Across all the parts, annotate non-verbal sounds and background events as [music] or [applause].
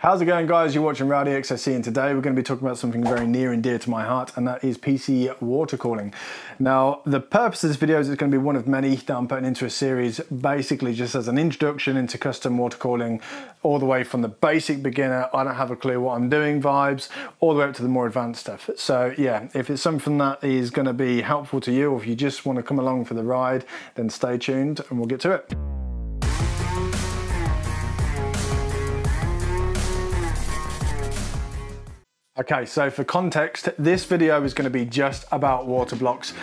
How's it going guys? You're watching Rowdy XSC and today we're going to be talking about something very near and dear to my heart and that is PC water cooling. Now the purpose of this video is it's going to be one of many that I'm putting into a series basically just as an introduction into custom water cooling all the way from the basic beginner, I don't have a clue what I'm doing vibes, all the way up to the more advanced stuff. So yeah, if it's something that is going to be helpful to you or if you just want to come along for the ride then stay tuned and we'll get to it. Okay, so for context, this video is gonna be just about water blocks,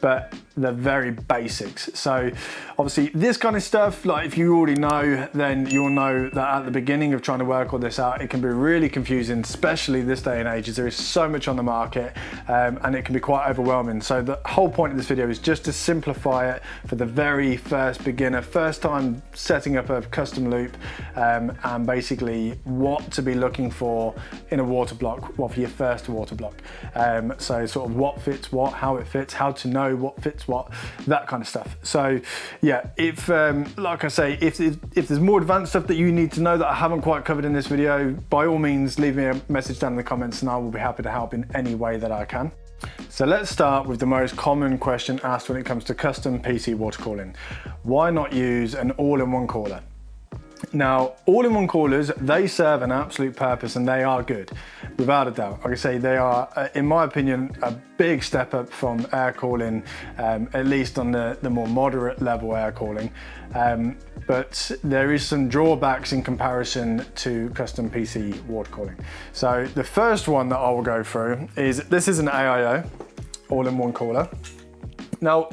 but the very basics. So obviously this kind of stuff, like if you already know, then you'll know that at the beginning of trying to work all this out, it can be really confusing, especially this day and age, as there is so much on the market um, and it can be quite overwhelming. So the whole point of this video is just to simplify it for the very first beginner, first time setting up a custom loop um, and basically what to be looking for in a water block, well for your first water block. Um, so sort of what fits what, how it fits, how to know what fits what, that kind of stuff. So yeah, if, um, like I say, if, if there's more advanced stuff that you need to know that I haven't quite covered in this video, by all means, leave me a message down in the comments and I will be happy to help in any way that I can. So let's start with the most common question asked when it comes to custom PC water cooling. Why not use an all-in-one cooler? Now, all-in-one coolers, they serve an absolute purpose and they are good, without a doubt. Like I say, they are, uh, in my opinion, a big step up from air cooling, um, at least on the, the more moderate level air cooling. Um, but there is some drawbacks in comparison to custom PC water cooling. So the first one that I will go through is, this is an AIO, all-in-one cooler. Now,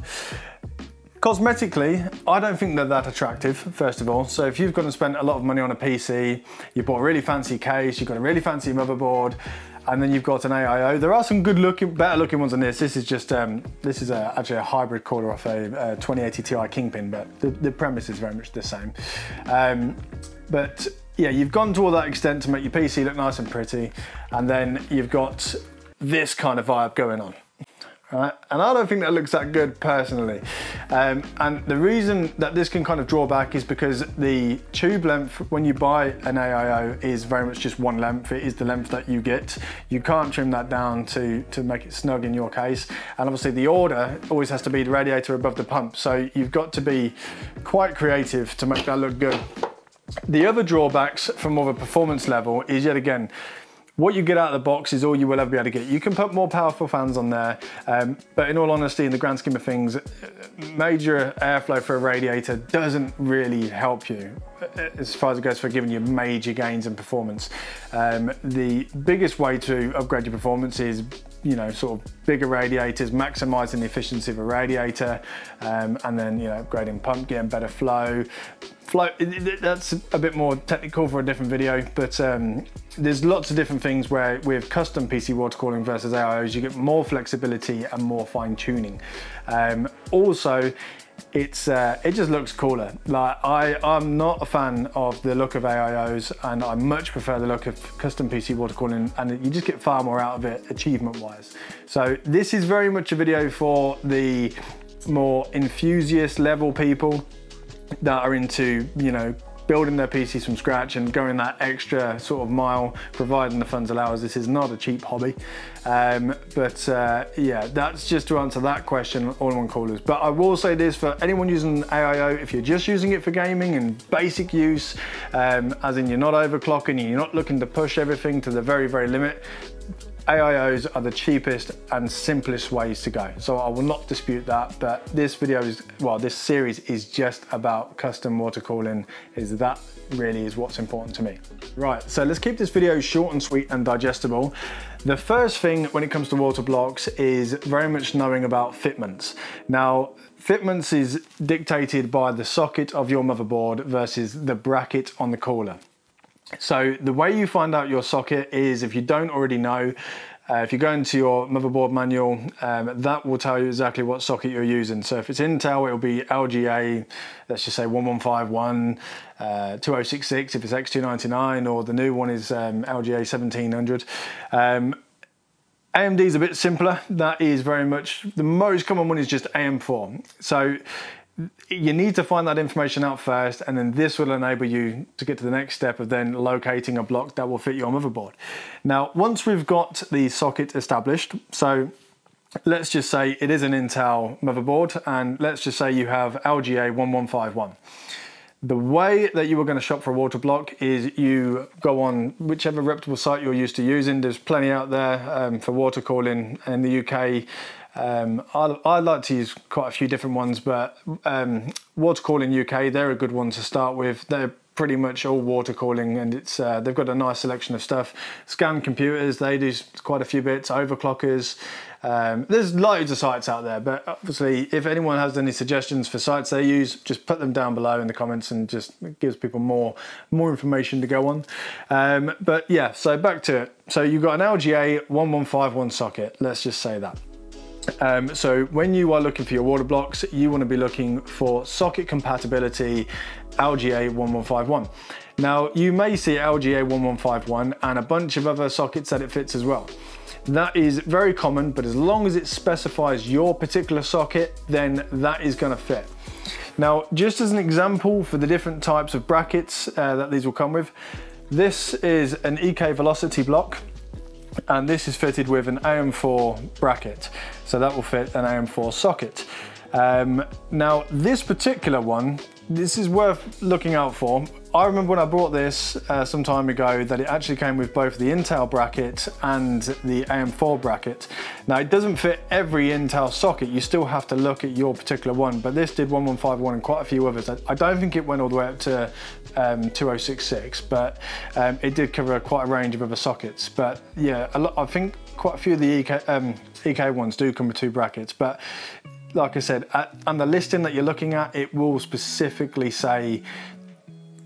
Cosmetically, I don't think they're that attractive, first of all. So if you've gone and spent a lot of money on a PC, you bought a really fancy case, you've got a really fancy motherboard, and then you've got an AIO. There are some good looking, better looking ones than this. This is just, um, this is a, actually a hybrid cooler off a, a 2080 Ti Kingpin, but the, the, premise is very much the same. Um, but yeah, you've gone to all that extent to make your PC look nice and pretty, and then you've got this kind of vibe going on right? And I don't think that looks that good personally. Um, and the reason that this can kind of draw back is because the tube length when you buy an AIO is very much just one length. It is the length that you get. You can't trim that down to, to make it snug in your case. And obviously the order always has to be the radiator above the pump. So you've got to be quite creative to make that look good. The other drawbacks from more of a performance level is yet again, what you get out of the box is all you will ever be able to get. You can put more powerful fans on there, um, but in all honesty, in the grand scheme of things, major airflow for a radiator doesn't really help you as far as it goes for giving you major gains in performance. Um, the biggest way to upgrade your performance is you know, sort of bigger radiators, maximizing the efficiency of a radiator, um, and then, you know, upgrading pump, getting better flow. Flow, that's a bit more technical for a different video, but um, there's lots of different things where with custom PC water cooling versus AIOs, you get more flexibility and more fine tuning. Um, also, it's uh, it just looks cooler. Like I, I'm not a fan of the look of AIOs and I much prefer the look of custom PC water cooling and you just get far more out of it achievement wise. So this is very much a video for the more enthusiast level people that are into, you know, building their PCs from scratch and going that extra sort of mile, providing the funds allow us. This is not a cheap hobby. Um, but uh, yeah, that's just to answer that question, all-in-one callers. But I will say this for anyone using AIO, if you're just using it for gaming and basic use, um, as in you're not overclocking, you're not looking to push everything to the very, very limit, AIOs are the cheapest and simplest ways to go. So I will not dispute that, but this video is, well, this series is just about custom water cooling, is that really is what's important to me. Right, so let's keep this video short and sweet and digestible. The first thing when it comes to water blocks is very much knowing about fitments. Now, fitments is dictated by the socket of your motherboard versus the bracket on the cooler. So the way you find out your socket is if you don't already know, uh, if you go into your motherboard manual, um, that will tell you exactly what socket you're using. So if it's Intel, it'll be LGA, let's just say 1151, uh, 2066 if it's X299, or the new one is um, LGA 1700. Um, AMD is a bit simpler. That is very much, the most common one is just AM4. So you need to find that information out first, and then this will enable you to get to the next step of then locating a block that will fit your motherboard. Now, once we've got the socket established, so let's just say it is an Intel motherboard, and let's just say you have LGA 1151. The way that you are going to shop for a water block is you go on whichever reputable site you're used to using. There's plenty out there um, for water cooling in the UK. Um, I, I, like to use quite a few different ones, but um, Water Cooling UK, they're a good one to start with. They're pretty much all water cooling and it's uh, they've got a nice selection of stuff. Scan computers, they do quite a few bits, overclockers. Um, there's loads of sites out there, but obviously if anyone has any suggestions for sites they use, just put them down below in the comments and just gives people more more information to go on. Um, but yeah, so back to it. So you've got an LGA 1151 socket, let's just say that. Um, so when you are looking for your water blocks, you want to be looking for socket compatibility LGA 1151. Now you may see LGA 1151 and a bunch of other sockets that it fits as well. That is very common, but as long as it specifies your particular socket, then that is gonna fit. Now, just as an example for the different types of brackets uh, that these will come with, this is an EK Velocity block and this is fitted with an AM4 bracket. So that will fit an AM4 socket. Um, now this particular one, this is worth looking out for. I remember when I bought this uh, some time ago that it actually came with both the Intel bracket and the AM4 bracket. Now it doesn't fit every Intel socket, you still have to look at your particular one, but this did 1151 and quite a few others. I don't think it went all the way up to um, 2066, but um, it did cover quite a range of other sockets. But yeah, lot, I think quite a few of the EK, um, EK ones do come with two brackets, but like I said, uh, on the listing that you're looking at, it will specifically say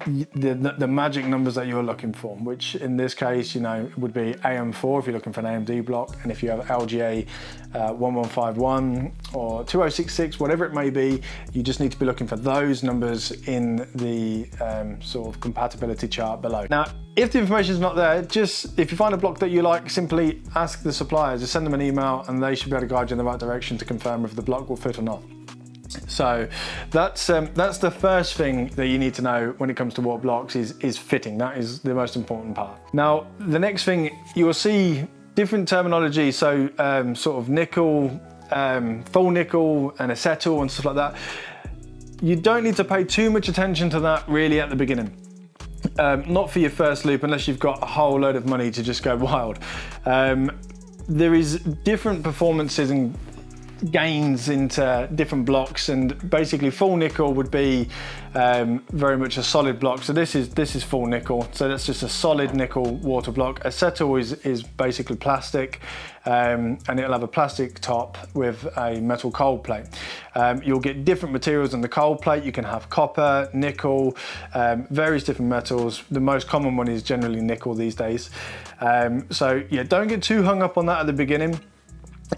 the, the, magic numbers that you're looking for, which in this case, you know, would be AM4 if you're looking for an AMD block, and if you have LGA uh, 1151 or 2066, whatever it may be, you just need to be looking for those numbers in the um, sort of compatibility chart below. Now, if the information is not there, just if you find a block that you like, simply ask the suppliers, just send them an email and they should be able to guide you in the right direction to confirm if the block will fit or not. So that's um, that's the first thing that you need to know when it comes to water blocks is, is fitting. That is the most important part. Now, the next thing you'll see different terminology. So um, sort of nickel, um, full nickel and acetal and stuff like that. You don't need to pay too much attention to that really at the beginning. Um, not for your first loop unless you've got a whole load of money to just go [laughs] wild. Um, there is different performances and gains into different blocks and basically full nickel would be um, very much a solid block. So this is this is full nickel. So that's just a solid nickel water block. Acetal is is basically plastic um, and it'll have a plastic top with a metal cold plate. Um, you'll get different materials on the cold plate. You can have copper nickel um, various different metals. The most common one is generally nickel these days. Um, so yeah don't get too hung up on that at the beginning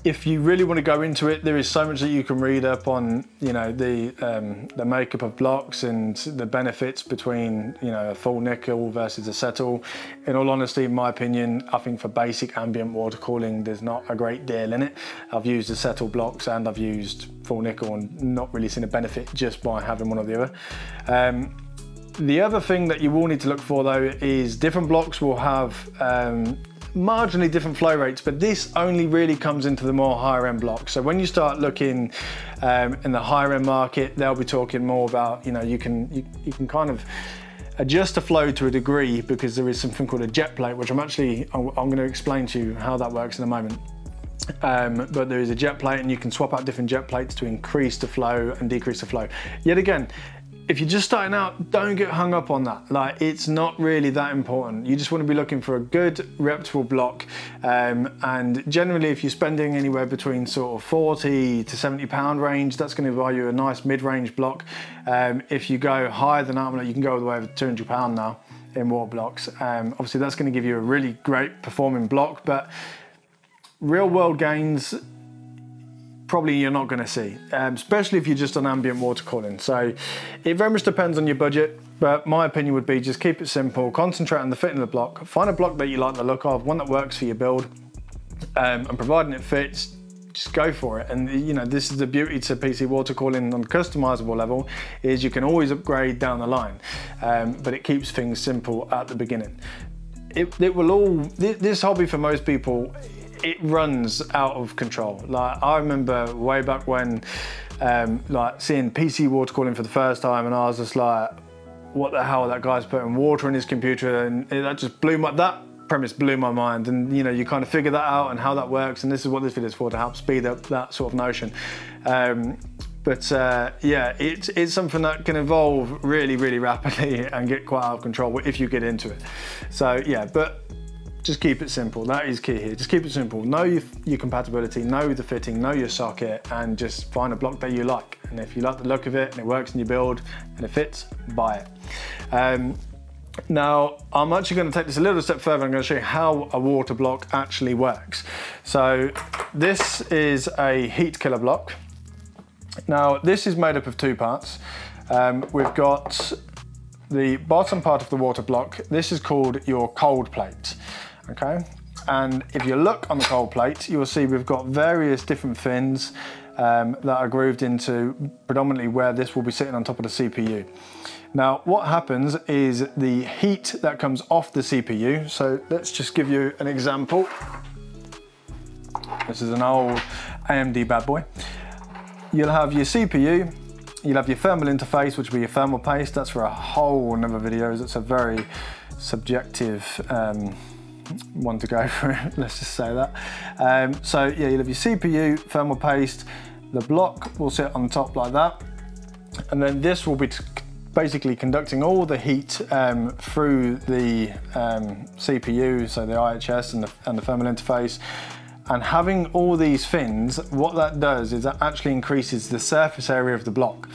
if you really want to go into it, there is so much that you can read up on, you know, the um, the makeup of blocks and the benefits between, you know, a full nickel versus acetal. In all honesty, in my opinion, I think for basic ambient water cooling, there's not a great deal in it. I've used the settle blocks and I've used full nickel and not really seen a benefit just by having one or the other. Um, the other thing that you will need to look for though is different blocks will have um, marginally different flow rates, but this only really comes into the more higher end blocks. So when you start looking um, in the higher end market, they'll be talking more about, you know, you can, you, you can kind of adjust the flow to a degree because there is something called a jet plate, which I'm actually, I'm, I'm going to explain to you how that works in a moment. Um, but there is a jet plate and you can swap out different jet plates to increase the flow and decrease the flow. Yet again, if you're just starting out, don't get hung up on that. Like, it's not really that important. You just want to be looking for a good, reputable block. Um, and generally, if you're spending anywhere between sort of 40 to 70 pound range, that's going to buy you a nice mid-range block. Um, if you go higher than that, you can go all the way over 200 pound now in water blocks. Um, obviously, that's going to give you a really great performing block, but real world gains probably you're not going to see, um, especially if you're just on ambient water cooling. So it very much depends on your budget, but my opinion would be just keep it simple, concentrate on the fitting of the block, find a block that you like the look of, one that works for your build, um, and providing it fits, just go for it. And you know, this is the beauty to PC water cooling on customizable level is you can always upgrade down the line, um, but it keeps things simple at the beginning. It, it will all, this hobby for most people, it runs out of control. Like I remember way back when, um, like seeing PC water cooling for the first time and I was just like, what the hell, that guy's putting water in his computer? And that just blew my, that premise blew my mind. And you know you kind of figure that out and how that works. And this is what this video is for to help speed up that sort of notion. Um, but uh, yeah it's something that can evolve really really rapidly [laughs] and get quite out of control if you get into it. So yeah but just keep it simple that is key here just keep it simple know your, your compatibility know the fitting know your socket and just find a block that you like and if you like the look of it and it works in your build and it fits buy it um, now, I'm actually going to take this a little step further. I'm going to show you how a water block actually works. So this is a Heatkiller block. Now, this is made up of two parts. Um, we've got the bottom part of the water block. This is called your cold plate, okay? And if you look on the cold plate, you'll see we've got various different fins um, that are grooved into predominantly where this will be sitting on top of the CPU. Now, what happens is the heat that comes off the CPU, so let's just give you an example. This is an old AMD bad boy. You'll have your CPU, you'll have your thermal interface, which will be your thermal paste. That's for a whole another video. It's a very subjective um, one to go [laughs] through, let's just say that. Um, so yeah, you'll have your CPU, thermal paste, the block will sit on top like that. And then this will be basically conducting all the heat um, through the um, CPU, so the IHS and the, and the thermal interface. And having all these fins, what that does is that actually increases the surface area of the block.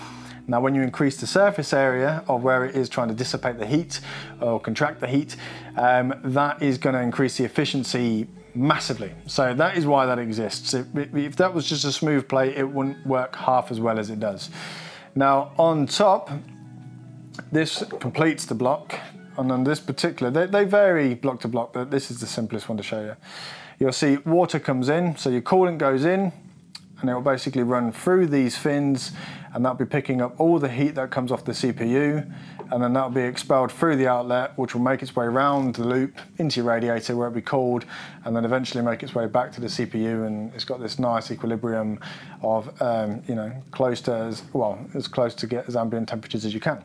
Now, when you increase the surface area of where it is trying to dissipate the heat or contract the heat, um, that is going to increase the efficiency massively. So that is why that exists. If, if that was just a smooth plate, it wouldn't work half as well as it does. Now, on top, this completes the block. And on this particular, they, they vary block to block, but this is the simplest one to show you. You'll see water comes in, so your coolant goes in, and it will basically run through these fins, and that'll be picking up all the heat that comes off the CPU, and then that'll be expelled through the outlet, which will make its way around the loop into your radiator where it'll be cooled, and then eventually make its way back to the CPU, and it's got this nice equilibrium of, um, you know, close to as, well, as close to get as ambient temperatures as you can.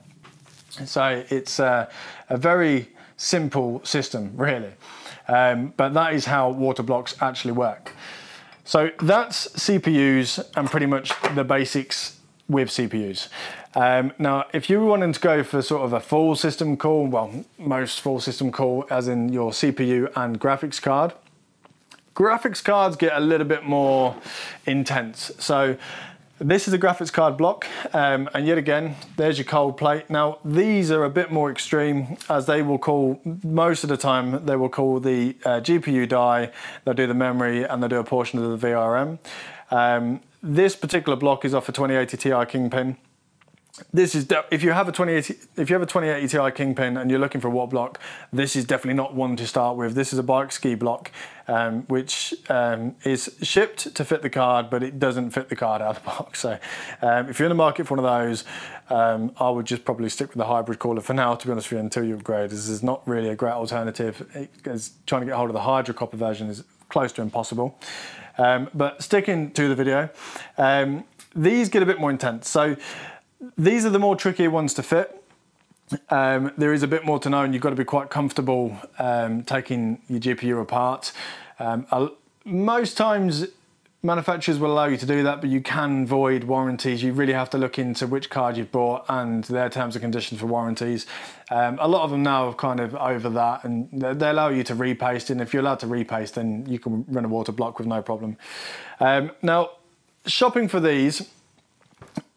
So it's a, a very simple system, really. Um, but that is how water blocks actually work. So that's CPUs and pretty much the basics with CPUs. Um, now, if you wanted to go for sort of a full system call, well, most full system call, as in your CPU and graphics card, graphics cards get a little bit more intense. So this is a graphics card block, um, and yet again, there's your cold plate. Now, these are a bit more extreme, as they will call, most of the time, they will call the uh, GPU die, they'll do the memory, and they'll do a portion of the VRM. Um, this particular block is off a 2080 Ti Kingpin this is if you have a 2080 if you have a 2080 Ti Kingpin and you're looking for a watt block, this is definitely not one to start with. This is a Bykski block, um, which um, is shipped to fit the card, but it doesn't fit the card out of the box. So um, if you're in the market for one of those, um, I would just probably stick with the hybrid cooler for now. To be honest with you, until you upgrade, this is not really a great alternative. It, trying to get hold of the Hydro Copper version is close to impossible. Um, but sticking to the video, um, these get a bit more intense. So these are the more trickier ones to fit. Um, there is a bit more to know and you've got to be quite comfortable um, taking your GPU apart. Um, most times manufacturers will allow you to do that, but you can void warranties. You really have to look into which card you've bought and their terms and conditions for warranties. Um, a lot of them now have kind of over that and they allow you to repaste. And if you're allowed to repaste, then you can run a water block with no problem. Um, now, shopping for these,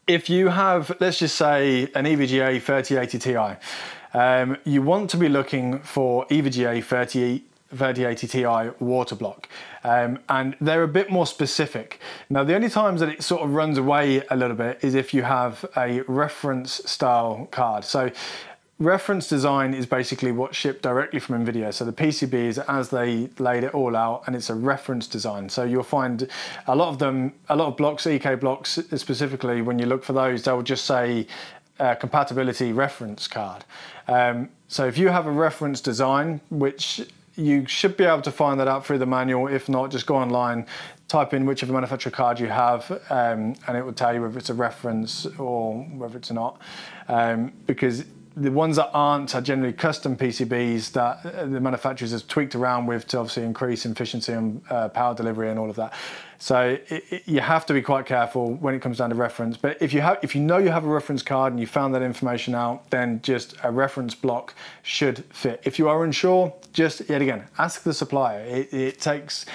if you have, let's just say, an EVGA 3080 Ti, um, you want to be looking for EVGA 30, 3080 Ti water block. Um, and they're a bit more specific. Now, the only times that it sort of runs away a little bit is if you have a reference style card. So reference design is basically what's shipped directly from NVIDIA. So the PCB is as they laid it all out and it's a reference design. So you'll find a lot of them, a lot of blocks, EK blocks specifically, when you look for those, they'll just say uh, compatibility reference card. Um, so if you have a reference design, which you should be able to find that out through the manual. If not, just go online, type in whichever manufacturer card you have, um, and it will tell you whether it's a reference or whether it's not. Um, because the ones that aren't are generally custom PCBs that uh, the manufacturers have tweaked around with to obviously increase efficiency and uh, power delivery and all of that. So it, it, you have to be quite careful when it comes down to reference. But if you have, if you know you have a reference card and you found that information out, then just a reference block should fit. If you are unsure, just yet again ask the supplier. It, it takes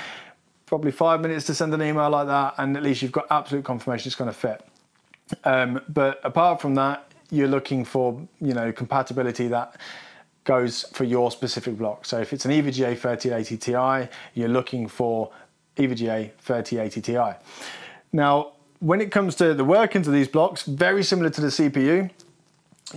probably five minutes to send an email like that, and at least you've got absolute confirmation it's going to fit. Um, but apart from that, you're looking for you know compatibility that goes for your specific block. So if it's an EVGA 3080 Ti, you're looking for EVGA 3080 Ti. Now, when it comes to the workings of these blocks, very similar to the CPU,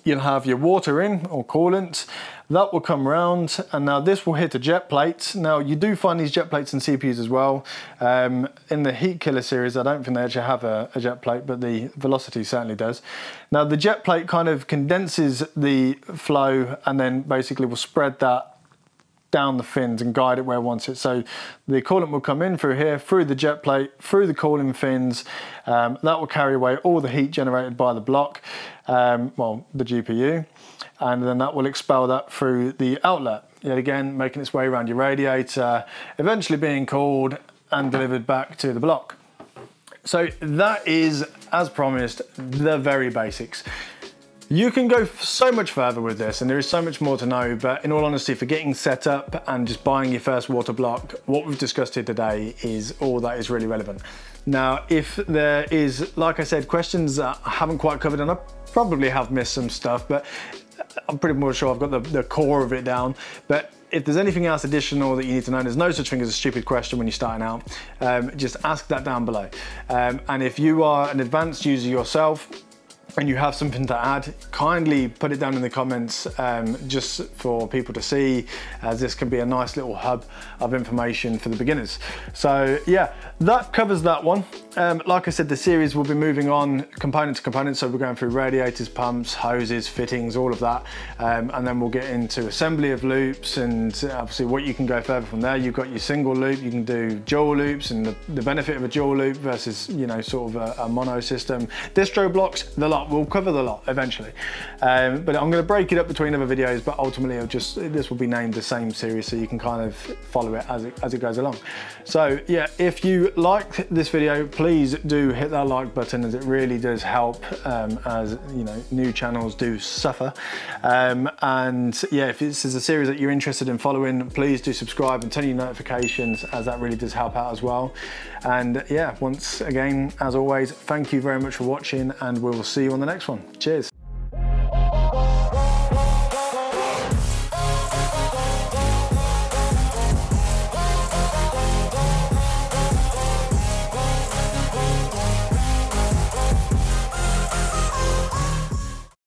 you'll have your water in or coolant. That will come round. And now this will hit a jet plate now you do find these jet plates in CPUs as well. Um, in the Heatkiller series I don't think they actually have a, a, jet plate but the Velocity certainly does. Now the jet plate kind of condenses the flow and then basically will spread that down the fins and guide it where it wants it. So the coolant will come in through here, through the jet plate, through the cooling fins. Um, that will carry away all the heat generated by the block, um, well, the GPU, and then that will expel that through the outlet. Yet again, making its way around your radiator, eventually being cooled and delivered back to the block. So that is, as promised, the very basics. You can go so much further with this and there is so much more to know, but in all honesty, for getting set up and just buying your first water block, what we've discussed here today is all that is really relevant. Now, if there is, like I said, questions that I haven't quite covered, and I probably have missed some stuff, but I'm pretty much sure I've got the, the core of it down. But if there's anything else additional that you need to know, there's no such thing as a stupid question when you're starting out. Um, just ask that down below. Um, and if you are an advanced user yourself, and you have something to add, kindly put it down in the comments um, just for people to see, as this can be a nice little hub of information for the beginners. So yeah, that covers that one. Um, like I said, the series will be moving on component to component, so we're going through radiators, pumps, hoses, fittings, all of that, um, and then we'll get into assembly of loops and obviously what you can go further from there. You've got your single loop, you can do dual loops and the, the benefit of a dual loop versus, you know, sort of a, a mono system. Distro blocks, the lot We'll cover the lot eventually. Um, but I'm going to break it up between other videos, but ultimately I'll just, this will be named the same series so you can kind of follow it as it, as it goes along. So yeah, if you liked this video, please do hit that like button as it really does help um, as you know, new channels do suffer. Um, and yeah, if this is a series that you're interested in following, please do subscribe and turn your notifications as that really does help out as well. And yeah, once again, as always, thank you very much for watching and we will see you on the next one. Cheers.